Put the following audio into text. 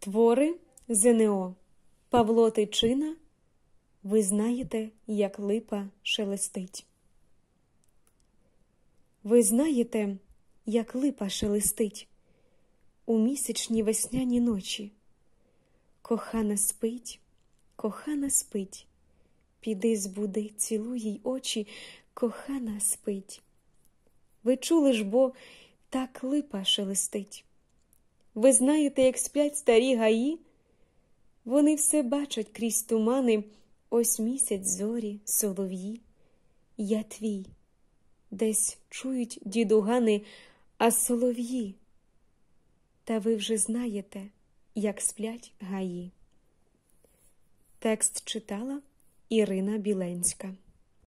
Твори ЗНО Павло Тичина. Ви знаєте, як липа шелестить. Ви знаєте, як липа шелестить у місячні весняні ночі. Кохана спить, кохана спить, піди збуди, цілуй їй очі, кохана спить. Ви чули ж, бо так липа шелестить. Ви знаєте, як сплять старі гаї? Вони все бачать крізь тумани, ось місяць зорі, солов'ї. Я твій, десь чують дідугани, а солов'ї. Та ви вже знаєте, як сплять гаї. Текст читала Ірина Біленська